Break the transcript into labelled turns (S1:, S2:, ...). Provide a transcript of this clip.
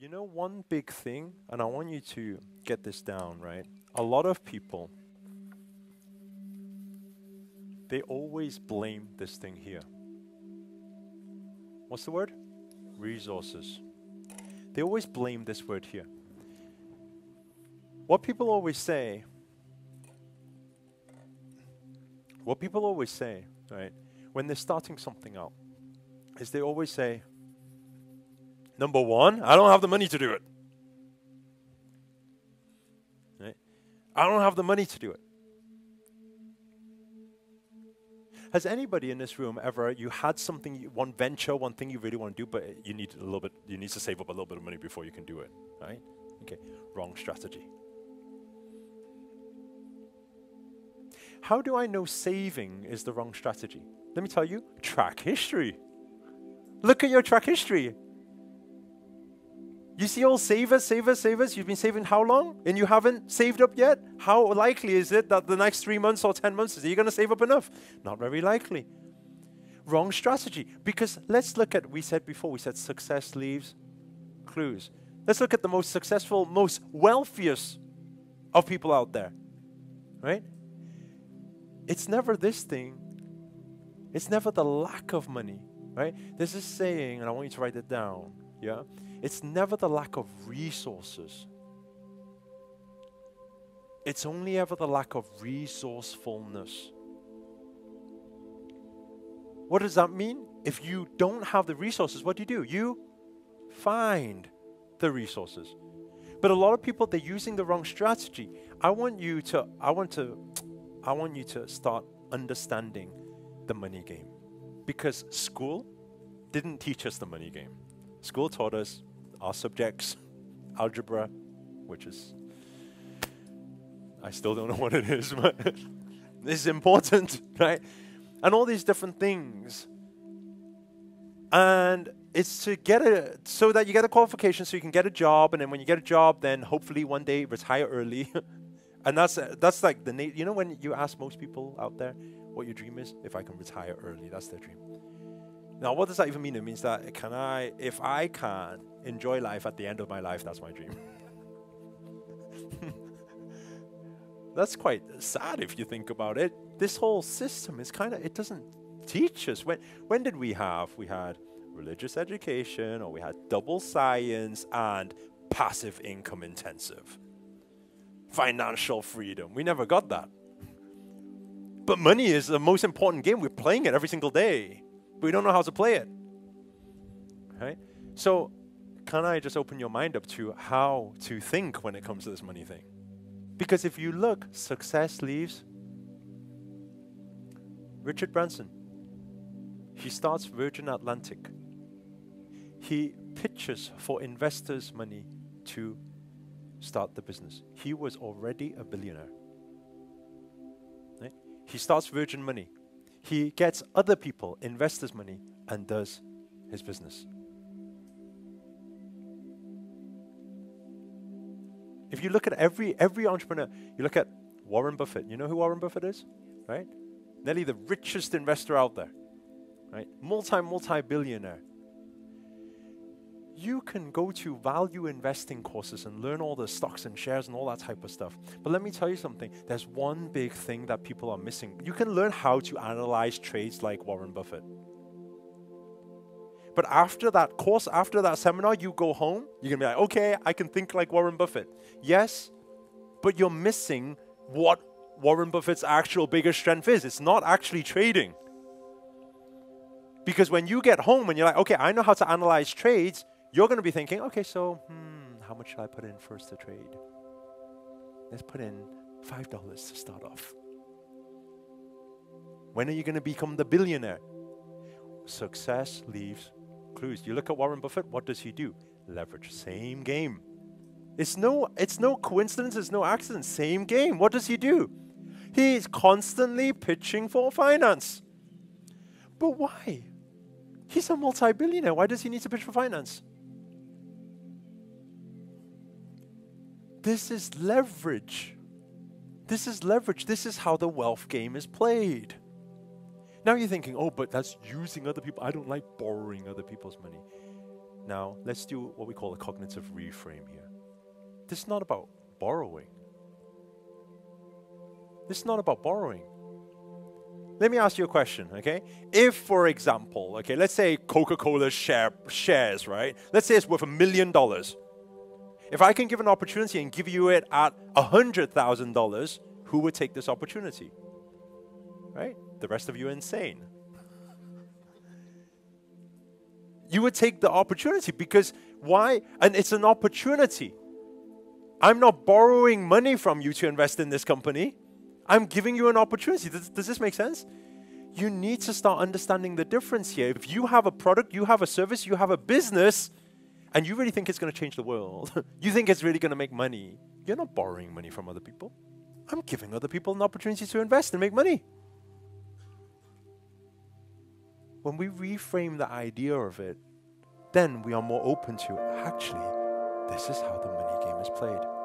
S1: You know, one big thing, and I want you to get this down, right? A lot of people, they always blame this thing here. What's the word? Resources. They always blame this word here. What people always say, what people always say, right, when they're starting something out, is they always say, number one, I don't have the money to do it. Right? I don't have the money to do it. Has anybody in this room ever you had something, one venture, one thing you really want to do, but you need a little bit, you need to save up a little bit of money before you can do it, right? Okay, wrong strategy. How do I know saving is the wrong strategy? Let me tell you, track history. Look at your track history. You see all savers, savers, savers, you've been saving how long? And you haven't saved up yet? How likely is it that the next three months or 10 months, are you going to save up enough? Not very likely. Wrong strategy. Because let's look at, we said before, we said success leaves clues. Let's look at the most successful, most wealthiest of people out there. Right? It's never this thing. It's never the lack of money, right? There's this saying, and I want you to write it down. Yeah? It's never the lack of resources. It's only ever the lack of resourcefulness. What does that mean? If you don't have the resources, what do you do? You find the resources. But a lot of people they're using the wrong strategy. I want you to I want to I want you to start understanding the money game. Because school didn't teach us the money game. School taught us our subjects, algebra, which is, I still don't know what it is, but this is important, right? And all these different things. And it's to get a, so that you get a qualification so you can get a job. And then when you get a job, then hopefully one day retire early. and that's, that's like the, you know, when you ask most people out there what your dream is? If I can retire early, that's their dream. Now, what does that even mean? It means that can I, if I can enjoy life at the end of my life, that's my dream. that's quite sad if you think about it. This whole system is kind of, it doesn't teach us. When, when did we have? We had religious education, or we had double science and passive income intensive. Financial freedom. We never got that. But money is the most important game. We're playing it every single day but we don't know how to play it. Right? So, can I just open your mind up to how to think when it comes to this money thing? Because if you look, success leaves Richard Branson. He starts Virgin Atlantic. He pitches for investors' money to start the business. He was already a billionaire. Right? He starts Virgin Money he gets other people, investors' money, and does his business. If you look at every every entrepreneur, you look at Warren Buffett. You know who Warren Buffett is, right? Nearly the richest investor out there, right? Multi multi billionaire you can go to value investing courses and learn all the stocks and shares and all that type of stuff. But let me tell you something there's one big thing that people are missing. You can learn how to analyze trades like Warren Buffett. But after that course, after that seminar, you go home, you're gonna be like, okay, I can think like Warren Buffett. Yes, but you're missing what Warren Buffett's actual biggest strength is. It's not actually trading. Because when you get home and you're like, okay, I know how to analyze trades, you're going to be thinking, okay, so hmm, how much should I put in first to trade? Let's put in $5 to start off. When are you going to become the billionaire? Success leaves clues. You look at Warren Buffett, what does he do? Leverage, same game. It's no, it's no coincidence, it's no accident, same game. What does he do? He's constantly pitching for finance. But why? He's a multi billionaire. Why does he need to pitch for finance? This is leverage. This is leverage. This is how the wealth game is played. Now you're thinking, oh, but that's using other people. I don't like borrowing other people's money. Now, let's do what we call a cognitive reframe here. This is not about borrowing. This is not about borrowing. Let me ask you a question, okay? If, for example, okay, let's say Coca-Cola share shares, right? Let's say it's worth a million dollars. If I can give an opportunity and give you it at a hundred thousand dollars, who would take this opportunity? Right? The rest of you are insane. you would take the opportunity because why? And it's an opportunity. I'm not borrowing money from you to invest in this company. I'm giving you an opportunity. Does, does this make sense? You need to start understanding the difference here. If you have a product, you have a service, you have a business, and you really think it's going to change the world, you think it's really going to make money, you're not borrowing money from other people. I'm giving other people an opportunity to invest and make money. When we reframe the idea of it, then we are more open to actually, this is how the money game is played.